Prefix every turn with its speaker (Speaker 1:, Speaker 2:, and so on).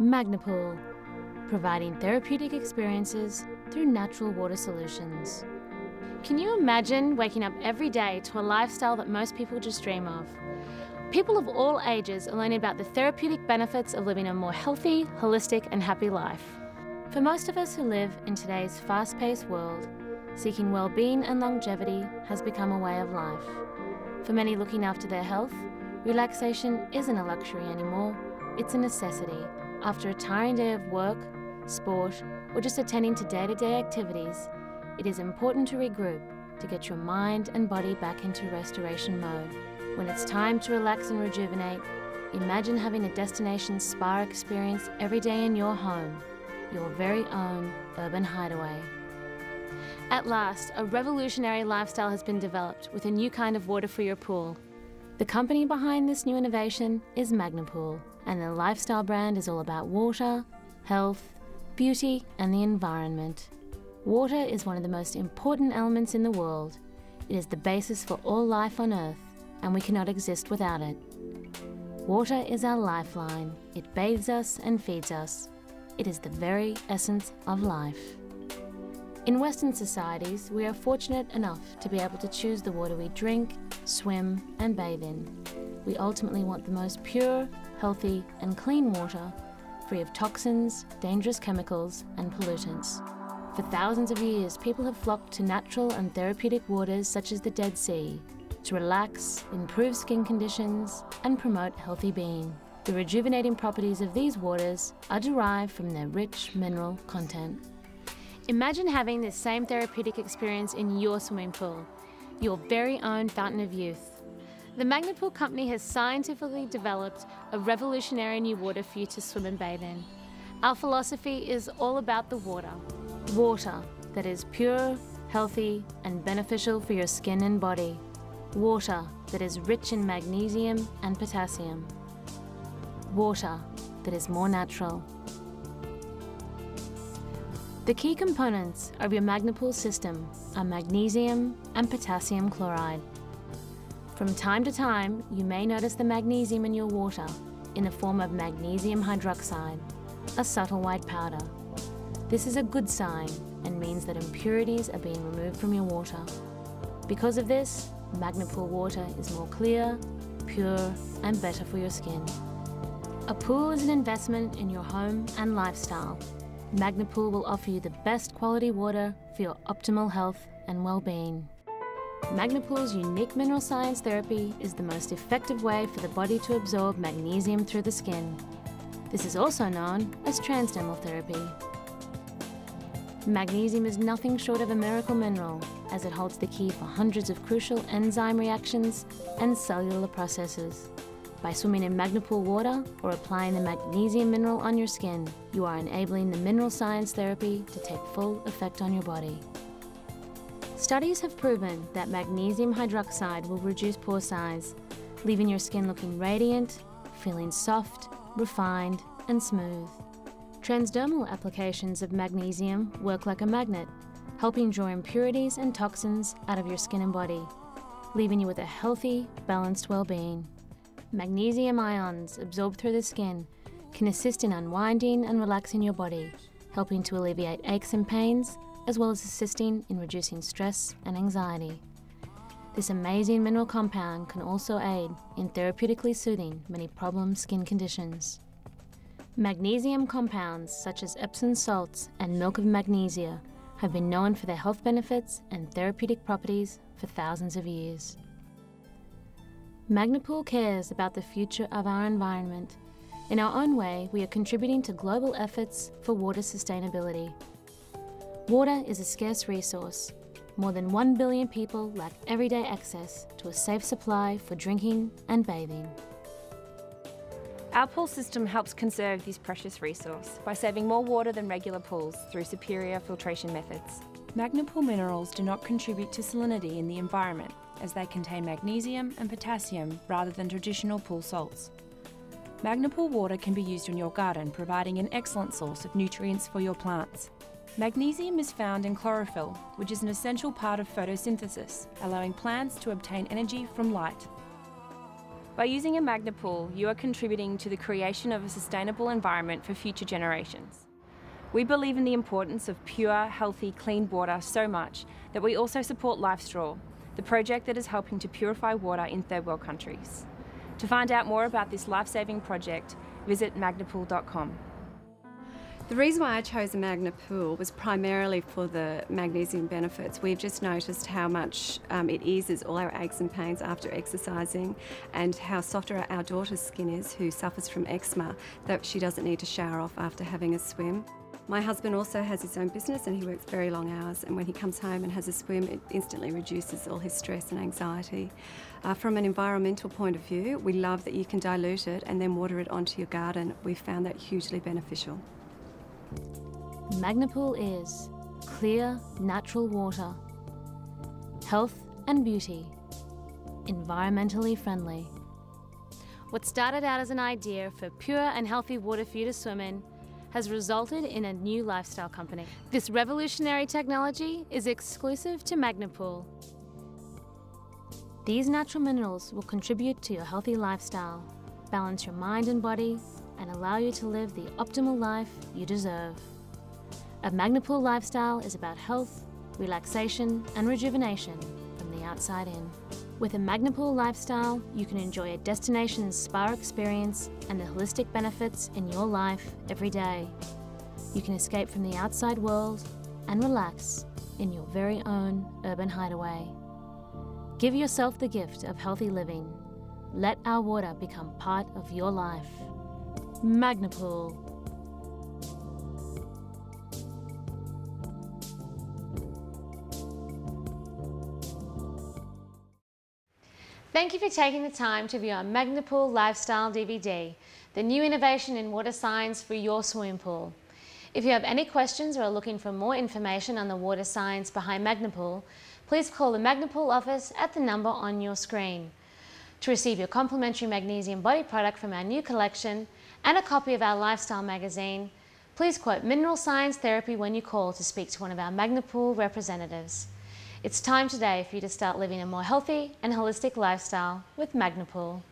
Speaker 1: Magnapool, providing therapeutic experiences through natural water solutions. Can you imagine waking up every day to a lifestyle that most people just dream of? People of all ages are learning about the therapeutic benefits of living a more healthy, holistic, and happy life. For most of us who live in today's fast paced world, seeking well being and longevity has become a way of life. For many looking after their health, relaxation isn't a luxury anymore, it's a necessity. After a tiring day of work, sport, or just attending to day to day activities, it is important to regroup to get your mind and body back into restoration mode. When it's time to relax and rejuvenate, imagine having a destination spa experience every day in your home, your very own urban hideaway. At last, a revolutionary lifestyle has been developed with a new kind of water for your pool. The company behind this new innovation is Magnapool, and their lifestyle brand is all about water, health, beauty, and the environment. Water is one of the most important elements in the world. It is the basis for all life on Earth, and we cannot exist without it. Water is our lifeline. It bathes us and feeds us. It is the very essence of life. In Western societies, we are fortunate enough to be able to choose the water we drink, swim, and bathe in. We ultimately want the most pure, healthy, and clean water, free of toxins, dangerous chemicals, and pollutants. For thousands of years, people have flocked to natural and therapeutic waters such as the Dead Sea to relax, improve skin conditions, and promote healthy being. The rejuvenating properties of these waters are derived from their rich mineral content. Imagine having this same therapeutic experience in your swimming pool, your very own fountain of youth. The Magnapool company has scientifically developed a revolutionary new water for you to swim and bathe in. Our philosophy is all about the water. Water that is pure, healthy, and beneficial for your skin and body. Water that is rich in magnesium and potassium. Water that is more natural. The key components of your Magnapool system are magnesium and potassium chloride. From time to time, you may notice the magnesium in your water in the form of magnesium hydroxide, a subtle white powder. This is a good sign and means that impurities are being removed from your water. Because of this, Magnapool water is more clear, pure, and better for your skin. A pool is an investment in your home and lifestyle Magnapool will offer you the best quality water for your optimal health and well-being. Magnapool's unique mineral science therapy is the most effective way for the body to absorb magnesium through the skin. This is also known as transdermal therapy. Magnesium is nothing short of a miracle mineral, as it holds the key for hundreds of crucial enzyme reactions and cellular processes. By swimming in Magnapool water or applying the magnesium mineral on your skin, you are enabling the mineral science therapy to take full effect on your body. Studies have proven that magnesium hydroxide will reduce pore size, leaving your skin looking radiant, feeling soft, refined, and smooth. Transdermal applications of magnesium work like a magnet, helping draw impurities and toxins out of your skin and body, leaving you with a healthy, balanced well-being. Magnesium ions absorbed through the skin can assist in unwinding and relaxing your body, helping to alleviate aches and pains, as well as assisting in reducing stress and anxiety. This amazing mineral compound can also aid in therapeutically soothing many problem skin conditions. Magnesium compounds such as Epsom salts and milk of magnesia have been known for their health benefits and therapeutic properties for thousands of years. Magnapool cares about the future of our environment. In our own way, we are contributing to global efforts for water sustainability. Water is a scarce resource. More than 1 billion people lack everyday access to a safe supply for drinking and bathing.
Speaker 2: Our pool system helps conserve this precious resource by saving more water than regular pools through superior filtration methods. Magnapool minerals do not contribute to salinity in the environment as they contain magnesium and potassium rather than traditional pool salts. Magnapool water can be used in your garden, providing an excellent source of nutrients for your plants. Magnesium is found in chlorophyll, which is an essential part of photosynthesis, allowing plants to obtain energy from light. By using a Magnapool, you are contributing to the creation of a sustainable environment for future generations. We believe in the importance of pure, healthy, clean water so much that we also support LifeStraw, the project that is helping to purify water in third world countries. To find out more about this life-saving project, visit magnapool.com.
Speaker 3: The reason why I chose a Magnapool was primarily for the magnesium benefits. We've just noticed how much um, it eases all our aches and pains after exercising and how softer our daughter's skin is who suffers from eczema, that she doesn't need to shower off after having a swim. My husband also has his own business and he works very long hours and when he comes home and has a swim it instantly reduces all his stress and anxiety. Uh, from an environmental point of view we love that you can dilute it and then water it onto your garden. We've found that hugely beneficial.
Speaker 1: Magnapool is clear, natural water, health and beauty, environmentally friendly. What started out as an idea for pure and healthy water for you to swim in has resulted in a new lifestyle company. This revolutionary technology is exclusive to Magnapool. These natural minerals will contribute to your healthy lifestyle, balance your mind and body, and allow you to live the optimal life you deserve. A Magnapool lifestyle is about health, relaxation, and rejuvenation from the outside in. With a Magnapool lifestyle, you can enjoy a destination spa experience and the holistic benefits in your life every day. You can escape from the outside world and relax in your very own urban hideaway. Give yourself the gift of healthy living. Let our water become part of your life. Magnapool. Thank you for taking the time to view our Magnapool Lifestyle DVD, the new innovation in water science for your swimming pool. If you have any questions or are looking for more information on the water science behind Magnapool, please call the Magnapool office at the number on your screen. To receive your complimentary magnesium body product from our new collection, and a copy of our lifestyle magazine, please quote Mineral Science Therapy when you call to speak to one of our Magnapool representatives. It's time today for you to start living a more healthy and holistic lifestyle with Magnapool.